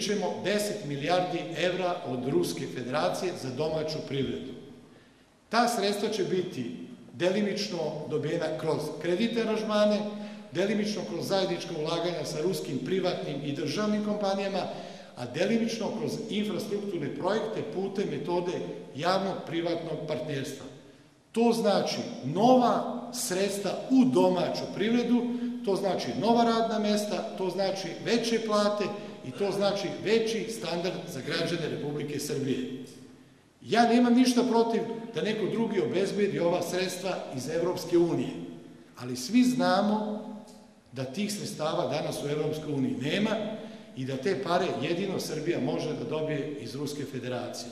ćemo 10 milijardi evra od Ruske federacije za domaću privredu. Ta sredstva će biti delimično dobijena kroz kredite aranžmane, delimično kroz zajednička ulaganja sa ruskim privatnim i državnim kompanijama, a delimično kroz infrastrukturne projekte putem metode javnog privatnog partnerstva. To znači nova sredstva u domaću privredu, to znači nova radna mesta, to znači veće plate i to znači veći standard za građane Republike Srbije. Ja nemam ništa protiv da neko drugi obezbedi ova sredstva iz Evropske unije, ali svi znamo da tih sredstava danas u Evropskoj uniji nema i da te pare jedino Srbija može da dobije iz Ruske federacije.